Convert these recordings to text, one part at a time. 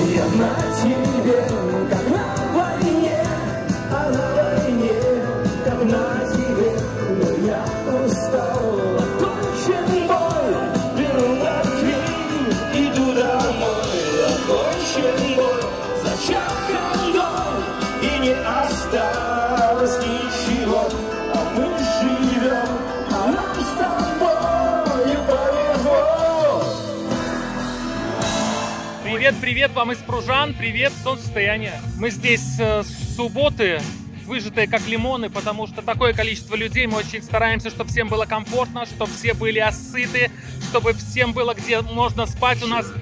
Я на тебе, как на Привет, вам из Пружан, привет, солнцестояние. Мы здесь э, с субботы, выжатые как лимоны, потому что такое количество людей, мы очень стараемся, чтобы всем было комфортно, чтобы все были осыты, чтобы всем было где можно спать. У нас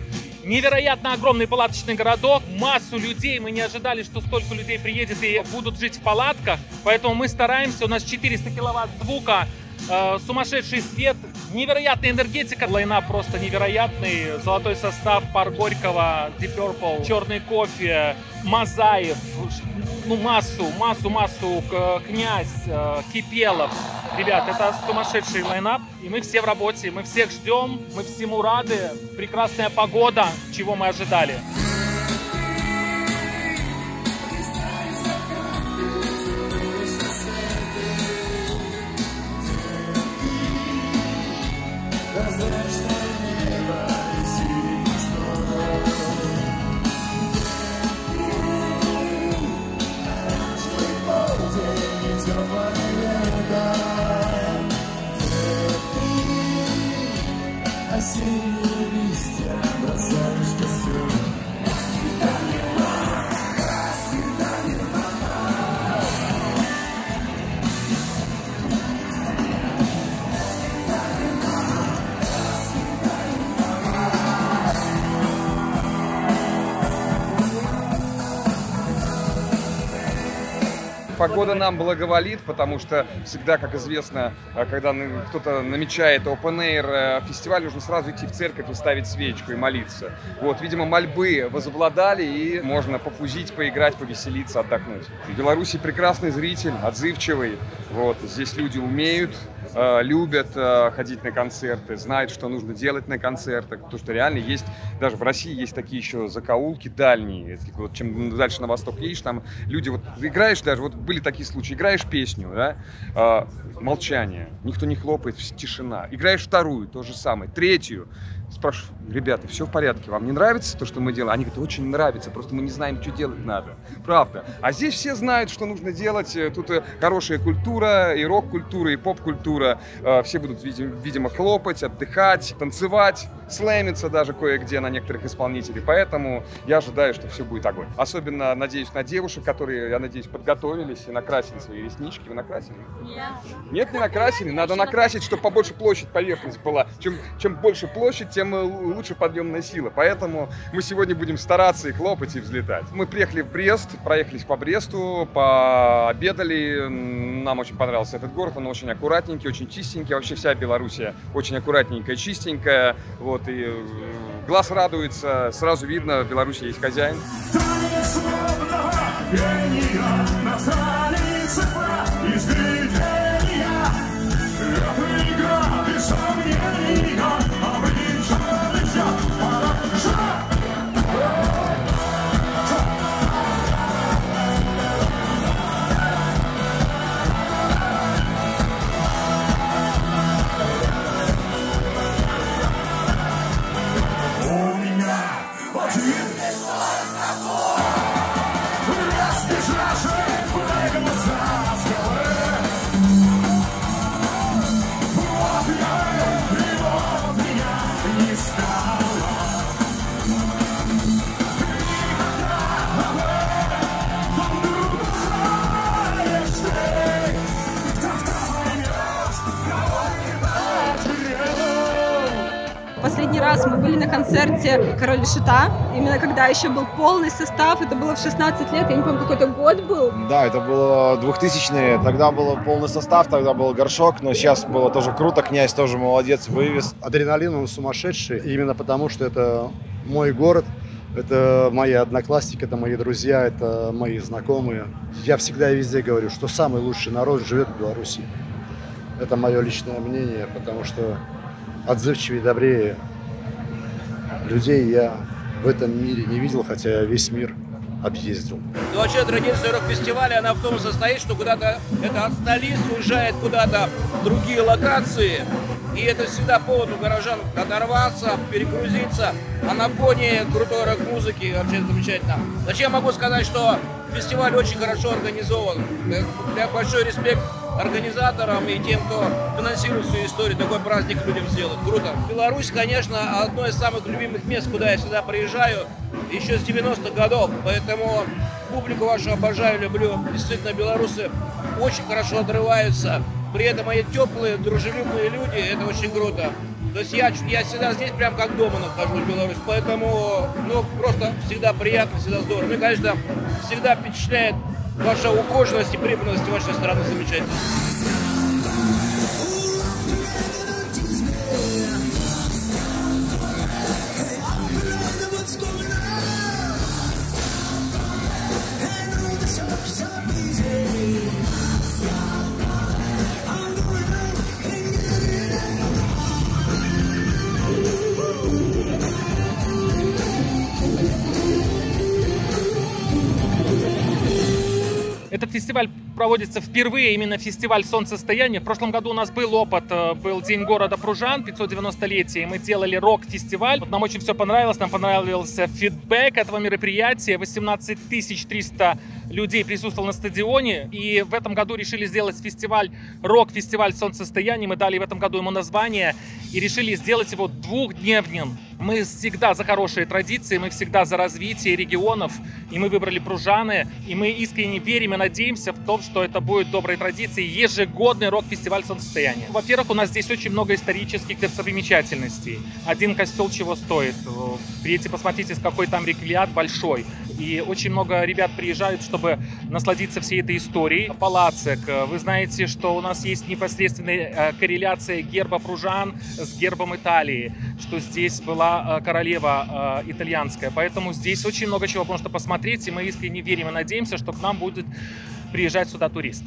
невероятно огромный палаточный городок, массу людей. Мы не ожидали, что столько людей приедет и будут жить в палатках. Поэтому мы стараемся. У нас 400 киловатт звука, э, сумасшедший свет, невероятная энергетика. Лайна просто невероятный. Золотой состав, пар Горького, Deep Purple, черный кофе, Мазаев, ну массу, массу, массу, князь, э, Кипелов. Ребят, это сумасшедший лайнап, и мы все в работе, мы всех ждем, мы всему рады. Прекрасная погода, чего мы ожидали. Погода нам благоволит, потому что всегда, как известно, а, когда кто-то намечает open air э, фестиваль, нужно сразу идти в церковь и ставить свечку и молиться. Вот, видимо, мольбы возобладали, и можно попузить, поиграть, повеселиться, отдохнуть. В Беларуси прекрасный зритель, отзывчивый. Вот, здесь люди умеют, э, любят э, ходить на концерты, знают, что нужно делать на концертах, потому что реально есть, даже в России есть такие еще закоулки дальние, Если вот чем дальше на восток едешь, там люди, вот играешь даже, вот были такие случаи, играешь песню, да, э, молчание, никто не хлопает, тишина, играешь вторую, то же самое, третью, спрашиваю, ребята, все в порядке, вам не нравится то, что мы делаем? Они говорят, очень нравится, просто мы не знаем, что делать надо. Правда. А здесь все знают, что нужно делать. Э, Тут э, хорошая культура, и рок-культура, и поп-культура. Э, Все будут, види- видимо, хлопать, отдыхать, танцевать, слэмиться даже кое-где на некоторых исполнителей. Поэтому я ожидаю, что все будет огонь. Особенно надеюсь на девушек, которые, я надеюсь, подготовились и накрасили свои реснички. Вы накрасили? Нет, не накрасили. Надо накрасить, чтобы побольше площадь, поверхность была. Чем, чем больше площадь, тем лучше подъемная сила. Поэтому мы сегодня будем стараться и хлопать, и взлетать. Мы приехали в Брест, проехались по Бресту, пообедали. Нам очень понравился этот город. Он очень аккуратненький, очень чистенький. Вообще вся Белоруссия очень аккуратненькая, чистенькая. Вот, и э, глаз радуется. Сразу видно, в Беларуси есть хозяин. Танец славного концерте «Король Шута», именно когда еще был полный состав, это было в 16 лет, я не помню, какой-то год был. Да, это было 2000-е, тогда был полный состав, тогда был горшок, но сейчас было тоже круто, князь тоже молодец, вывез. Адреналин, он сумасшедший, именно потому что это мой город, это мои одноклассники, это мои друзья, это мои знакомые. Я всегда и везде говорю, что самый лучший народ живет в Беларуси. Это мое личное мнение, потому что отзывчивее, добрее людей я в этом мире не видел, хотя я весь мир объездил. Ну, вообще традиция рок-фестиваля, она в том состоит, что куда-то это от столиц уезжает куда-то другие локации, и это всегда повод у горожан оторваться, перегрузиться, а на фоне крутой рок-музыки вообще замечательно. Зачем могу сказать, что фестиваль очень хорошо организован. Для большой респект организаторам и тем, кто финансирует всю историю, такой праздник людям сделать. Круто. Беларусь, конечно, одно из самых любимых мест, куда я всегда приезжаю, еще с 90-х годов, поэтому публику вашу обожаю, люблю. Действительно, белорусы очень хорошо отрываются, при этом они теплые, дружелюбные люди, это очень круто. То есть я, я всегда здесь прям как дома нахожусь в Беларуси, поэтому ну, просто всегда приятно, всегда здорово. Мне, конечно, всегда впечатляет ваша ухоженность и прибыльность вашей страны замечательно. Этот фестиваль проводится впервые, именно фестиваль солнцестояния. В прошлом году у нас был опыт, э, был День города Пружан, 590-летие, и мы делали рок-фестиваль. Вот нам очень все понравилось, нам понравился фидбэк этого мероприятия. 18 300 людей присутствовало на стадионе, и в этом году решили сделать фестиваль, рок-фестиваль солнцестояния. Мы дали в этом году ему название и решили сделать его двухдневным. Мы всегда за хорошие традиции, мы всегда за развитие регионов, и мы выбрали Пружаны, и мы искренне верим и надеемся в том, что это будет доброй традицией ежегодный рок-фестиваль солнцестояния. Во-первых, у нас здесь очень много исторических достопримечательностей. Один костел чего стоит. Приедете, посмотрите, какой там реквиат большой. И очень много ребят приезжают, чтобы насладиться всей этой историей. Палацик. Вы знаете, что у нас есть непосредственная корреляция герба Пружан с гербом Италии, что здесь была королева итальянская. Поэтому здесь очень много чего можно посмотреть, и мы искренне верим и надеемся, что к нам будет приезжать сюда турист.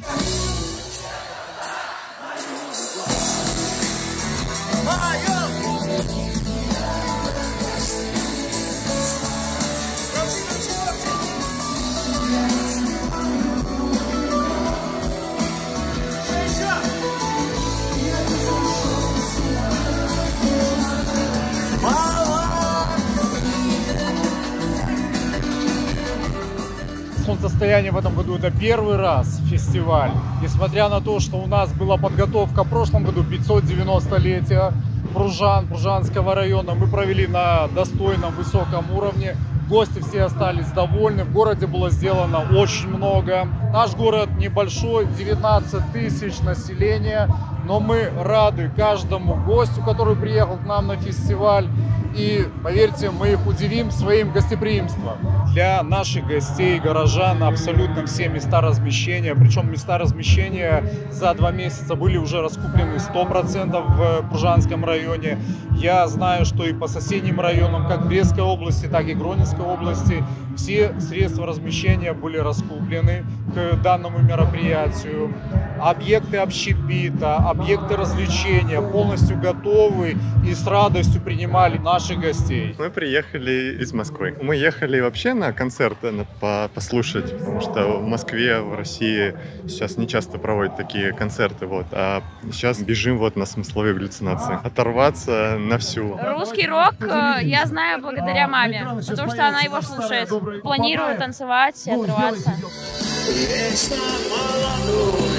Солнцестояние в этом году это первый раз фестиваль. Несмотря на то, что у нас была подготовка в прошлом году 590-летия Пружан, Пружанского района, мы провели на достойном высоком уровне. Гости все остались довольны. В городе было сделано очень много. Наш город небольшой, 19 тысяч населения. Но мы рады каждому гостю, который приехал к нам на фестиваль. И поверьте, мы их удивим своим гостеприимством. Для наших гостей, горожан, абсолютно все места размещения. Причем места размещения за два месяца были уже раскуплены 100% в Пружанском районе. Я знаю, что и по соседним районам, как Брестской области, так и Гронинской области, все средства размещения были раскуплены к данному мероприятию. Объекты общепита, объекты развлечения полностью готовы и с радостью принимали наших гостей. Мы приехали из Москвы. Мы ехали вообще на концерт на, по, послушать, потому что в Москве, в России сейчас не часто проводят такие концерты, вот, а сейчас бежим вот на смысловые галлюцинации. Оторваться на всю. Русский рок э, я знаю благодаря маме, потому что она его слушает. Планирую танцевать и отрываться. Вечно молодой,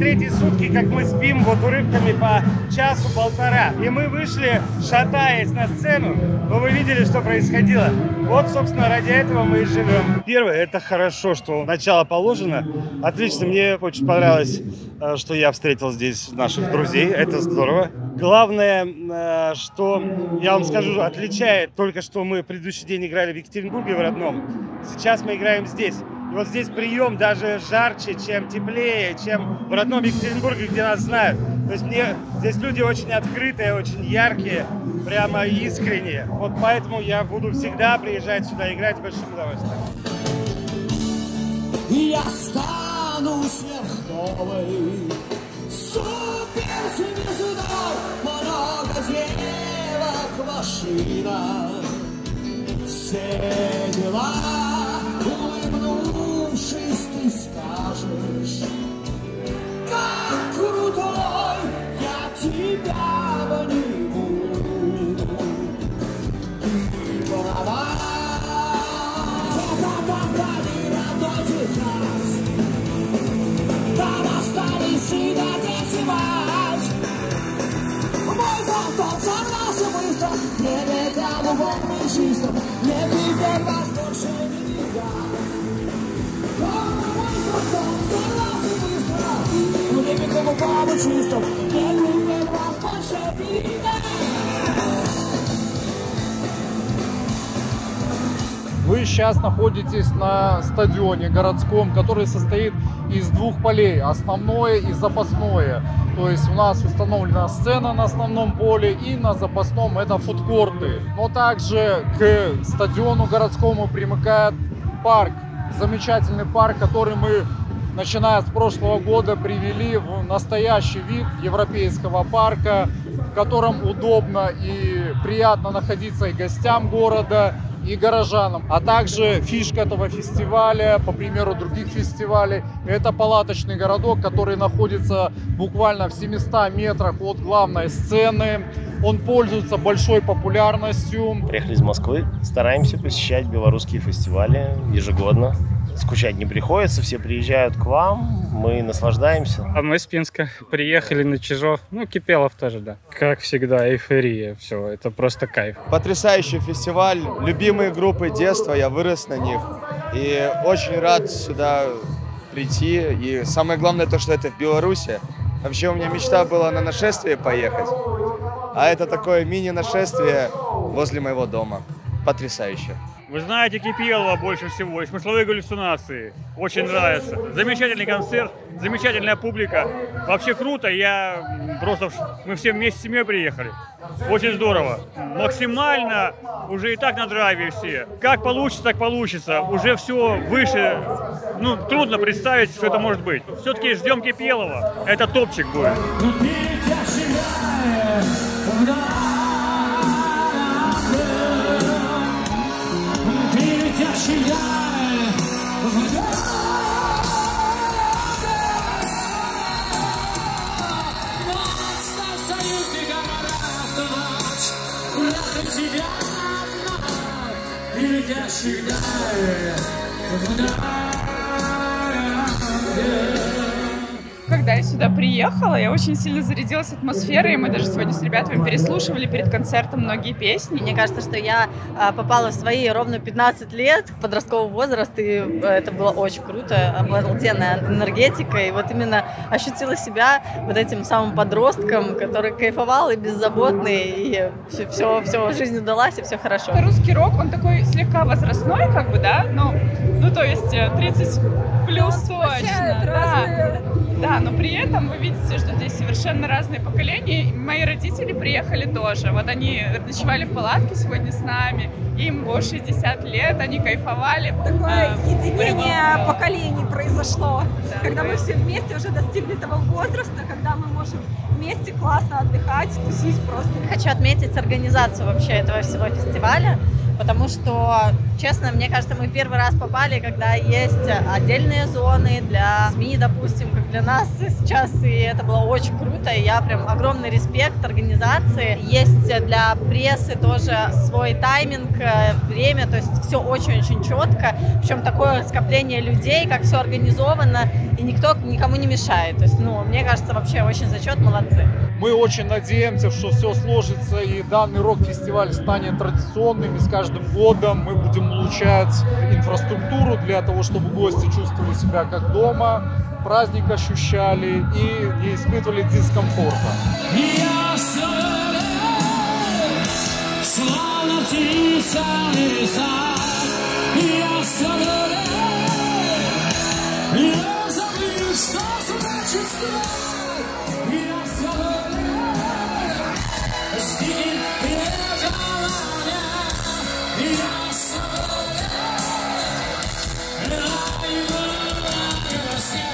третьи сутки, как мы спим вот урывками по часу-полтора. И мы вышли, шатаясь на сцену, но вы видели, что происходило. Вот, собственно, ради этого мы и живем. Первое, это хорошо, что начало положено. Отлично, мне очень понравилось, э, что я встретил здесь наших друзей. Это здорово. Главное, э, что я вам скажу, отличает только что мы предыдущий день играли в Екатеринбурге в родном. Сейчас мы играем здесь. И вот здесь прием даже жарче, чем теплее, чем в родном Екатеринбурге, где нас знают. То есть мне здесь люди очень открытые, очень яркие, прямо искренние. Вот поэтому я буду всегда приезжать сюда играть с большим удовольствием. Я стану сверхновой, суперзвездой, много девок, машина, все дела, estágios Вы сейчас находитесь на стадионе городском, который состоит из двух полей, основное и запасное. То есть у нас установлена сцена на основном поле и на запасном это фудкорты. Но также к стадиону городскому примыкает парк, замечательный парк, который мы начиная с прошлого года привели в настоящий вид европейского парка, в котором удобно и приятно находиться и гостям города, и горожанам. А также фишка этого фестиваля, по примеру других фестивалей, это палаточный городок, который находится буквально в 700 метрах от главной сцены. Он пользуется большой популярностью. Приехали из Москвы, стараемся посещать белорусские фестивали ежегодно. Скучать не приходится, все приезжают к вам, мы наслаждаемся. А мы с Пинска приехали на Чижов, ну, Кипелов тоже, да. Как всегда, эйфория, все, это просто кайф. Потрясающий фестиваль, любимые группы детства, я вырос на них. И очень рад сюда прийти. И самое главное то, что это в Беларуси. Вообще у меня мечта была на нашествие поехать. А это такое мини-нашествие возле моего дома. Потрясающе. Вы знаете Кипелова больше всего, и смысловые галлюцинации. Очень нравится. Замечательный концерт, замечательная публика. Вообще круто. Я просто... Мы все вместе с семьей приехали. Очень здорово. Максимально уже и так на драйве все. Как получится, так получится. Уже все выше. Ну, трудно представить, что это может быть. Все-таки ждем Кипелова. Это топчик будет. Yeah, she died. Когда я сюда приехала, я очень сильно зарядилась атмосферой, и мы даже сегодня с ребятами переслушивали перед концертом многие песни. Мне кажется, что я а, попала в свои ровно 15 лет, подростковый возраст, и э, это было очень круто, обалденная энергетика, и вот именно ощутила себя вот этим самым подростком, который кайфовал и беззаботный, и все, все, все жизнь удалась, и все хорошо. Русский рок, он такой слегка возрастной, как бы, да, ну, ну то есть э, 30 плюс точно, да. Да, но при этом вы видите, что здесь совершенно разные поколения. И Мои родители приехали тоже. Вот они ночевали в палатке сегодня с нами. Им по 60 лет, они кайфовали. Такое А, единение прямо- поколений произошло, Да, когда мы все вместе уже достигли того возраста, когда мы можем вместе классно отдыхать, тусить просто. Хочу отметить организацию вообще этого всего фестиваля, потому что, честно, мне кажется, мы первый раз попали, когда есть отдельные зоны для СМИ, допустим, как для нас сейчас, и это было очень круто, и я прям огромный респект организации. Есть для прессы тоже свой тайминг, э, время, то есть все очень-очень четко, причем такое скопление людей, как все организовано, и никто никому не мешает. То есть, ну, мне кажется, вообще очень зачет, молодцы. Мы очень надеемся, что все сложится и данный рок-фестиваль станет традиционным. И с каждым годом мы будем улучшать инфраструктуру для того, чтобы гости чувствовали себя как дома, праздник ощущали и не испытывали дискомфорта. Словно Tennessee.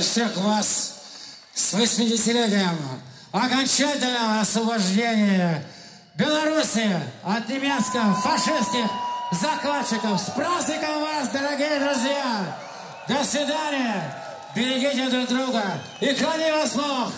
Всех вас с 80-летием окончательного освобождения Беларуси от немецких фашистских захватчиков. С праздником вас, дорогие друзья! До свидания! Берегите друг друга! И храни вас Бог!